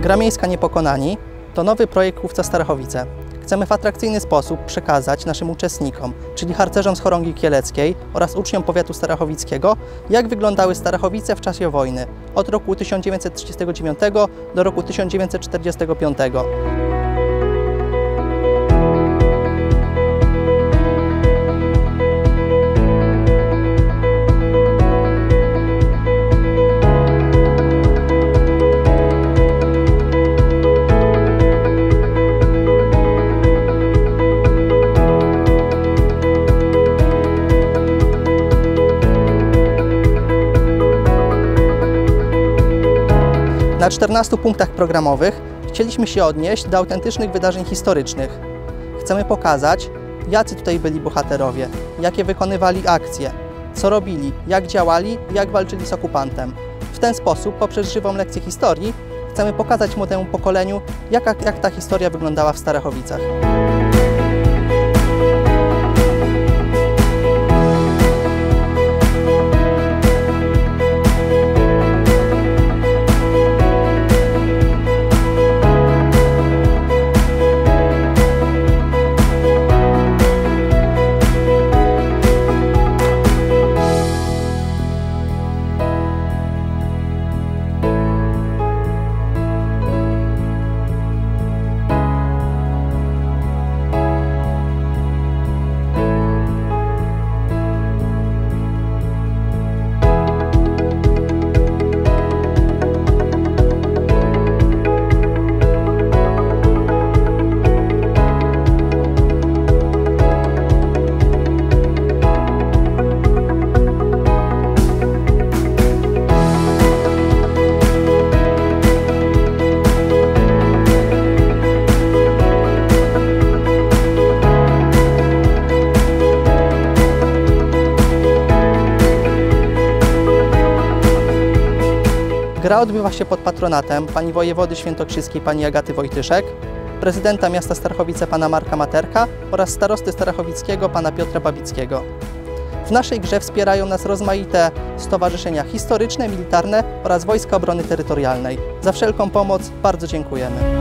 Gra miejska Niepokonani to nowy projekt Chówca Starachowice. Chcemy w atrakcyjny sposób przekazać naszym uczestnikom, czyli harcerzom z Chorągi Kieleckiej oraz uczniom powiatu starachowickiego, jak wyglądały Starachowice w czasie wojny od roku 1939 do roku 1945. Na 14 punktach programowych chcieliśmy się odnieść do autentycznych wydarzeń historycznych. Chcemy pokazać, jacy tutaj byli bohaterowie, jakie wykonywali akcje, co robili, jak działali, jak walczyli z okupantem. W ten sposób, poprzez żywą lekcję historii, chcemy pokazać młodemu pokoleniu, jak, jak ta historia wyglądała w Starachowicach. Gra odbywa się pod patronatem pani wojewody świętokrzyskiej pani Agaty Wojtyszek, prezydenta miasta Starachowice pana Marka Materka oraz starosty Starachowickiego pana Piotra Babickiego. W naszej grze wspierają nas rozmaite stowarzyszenia historyczne, militarne oraz Wojska Obrony Terytorialnej. Za wszelką pomoc bardzo dziękujemy.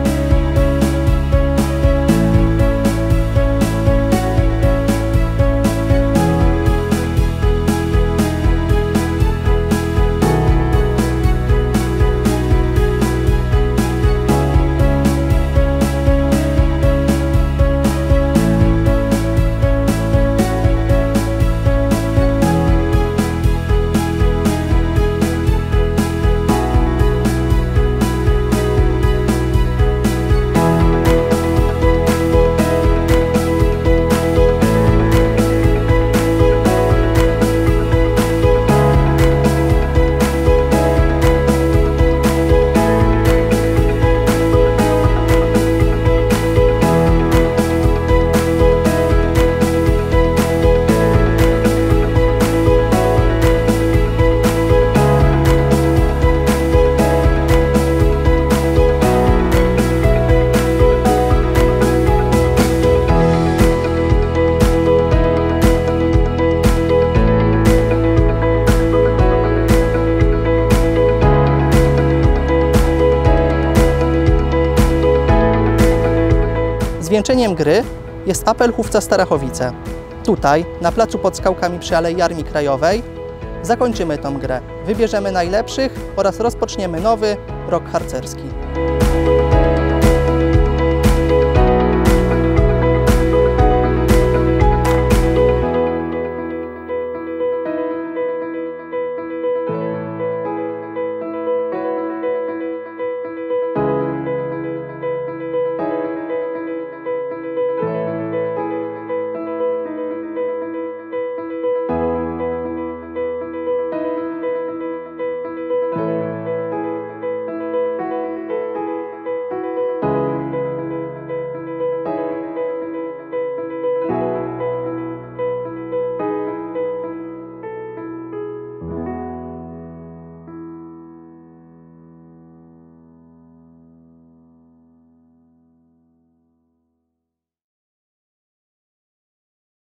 Zwieńczeniem gry jest apel Chówca Starachowice. Tutaj, na placu pod skałkami przy Alei Armii Krajowej, zakończymy tą grę. Wybierzemy najlepszych oraz rozpoczniemy nowy rok harcerski.